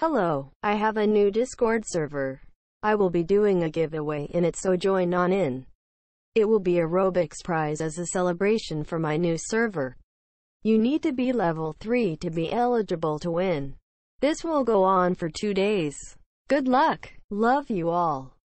Hello, I have a new Discord server. I will be doing a giveaway in it so join on in. It will be a Robux prize as a celebration for my new server. You need to be level 3 to be eligible to win. This will go on for two days. Good luck. Love you all.